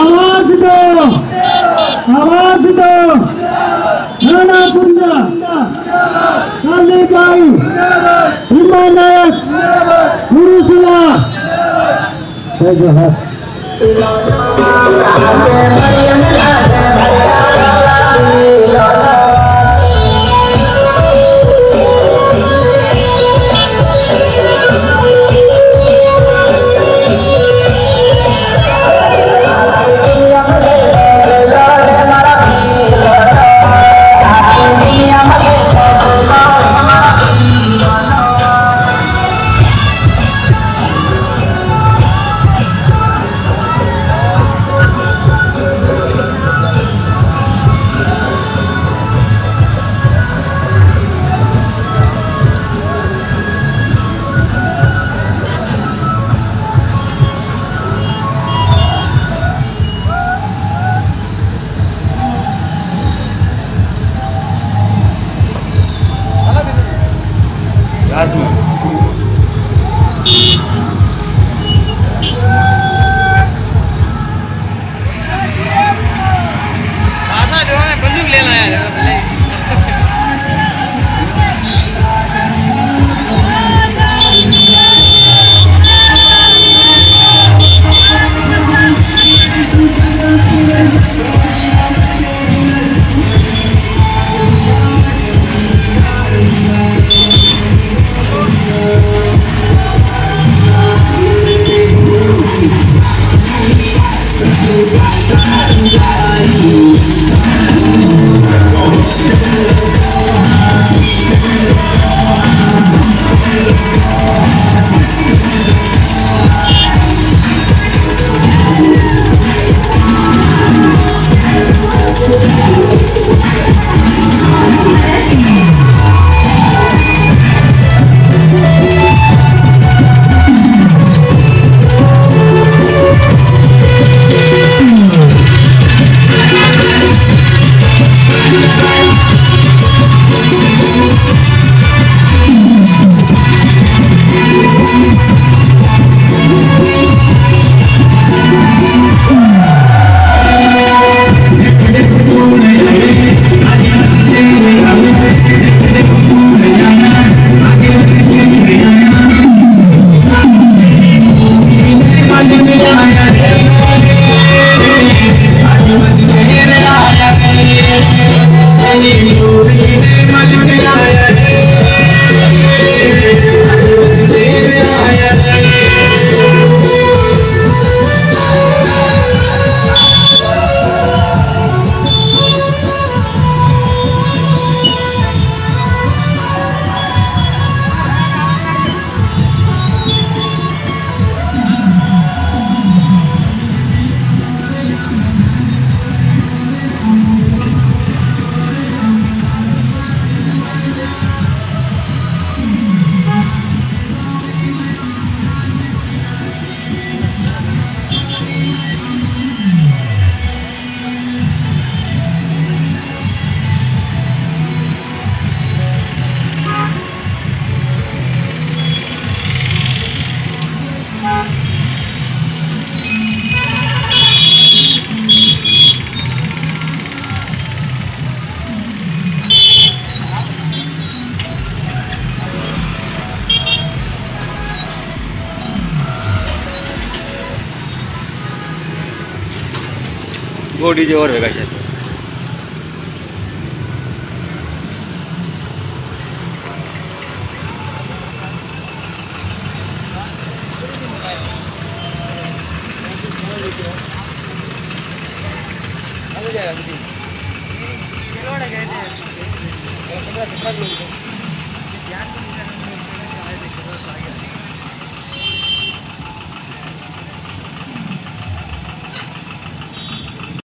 आवाज दो। आवाज दो। राणा पुंजा काली बाई। हिमा नायक गुरु सुना जय जवाहर। वो डीजे और होगा शायद गए थे